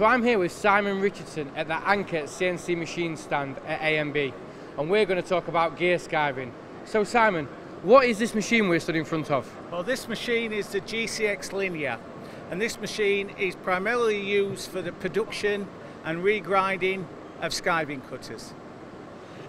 So I'm here with Simon Richardson at the ANCA CNC machine stand at AMB and we're going to talk about gear skiving. So Simon, what is this machine we're stood in front of? Well this machine is the GCX Linear and this machine is primarily used for the production and regrinding of skiving cutters.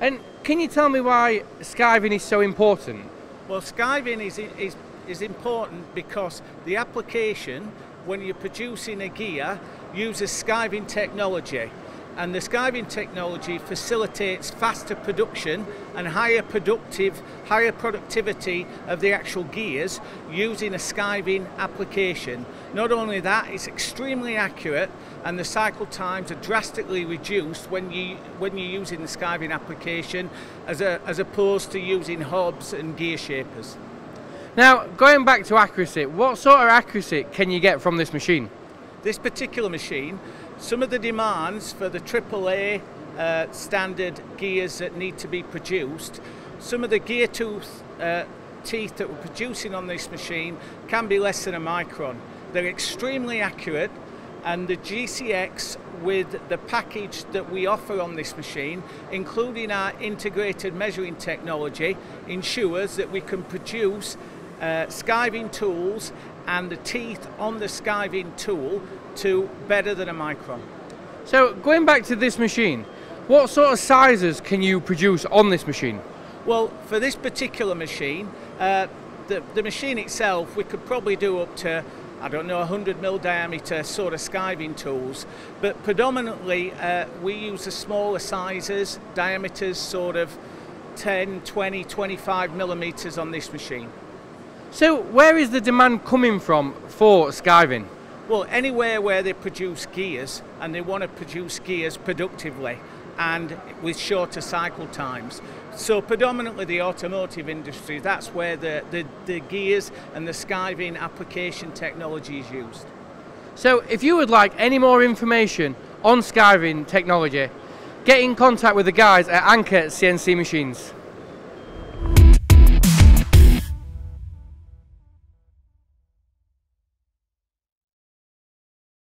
And can you tell me why skiving is so important? Well skiving is, is, is important because the application when you're producing a gear uses skiving technology and the skiving technology facilitates faster production and higher productive higher productivity of the actual gears using a skiving application not only that it's extremely accurate and the cycle times are drastically reduced when you when you're using the skiving application as a, as opposed to using hobs and gear shapers now, going back to accuracy, what sort of accuracy can you get from this machine? This particular machine, some of the demands for the AAA uh, standard gears that need to be produced, some of the gear tooth uh, teeth that we're producing on this machine can be less than a micron. They're extremely accurate and the GCX with the package that we offer on this machine, including our integrated measuring technology, ensures that we can produce uh, skiving tools and the teeth on the skiving tool to better than a micron. So going back to this machine, what sort of sizes can you produce on this machine? Well, for this particular machine, uh, the, the machine itself, we could probably do up to I don't know, 100 mil diameter sort of skiving tools, but predominantly uh, we use the smaller sizes, diameters sort of 10, 20, 25 millimeters on this machine. So where is the demand coming from for skiving? Well, anywhere where they produce gears and they want to produce gears productively and with shorter cycle times. So predominantly the automotive industry, that's where the, the, the gears and the skiving application technology is used. So if you would like any more information on skiving technology, get in contact with the guys at ANCA CNC Machines.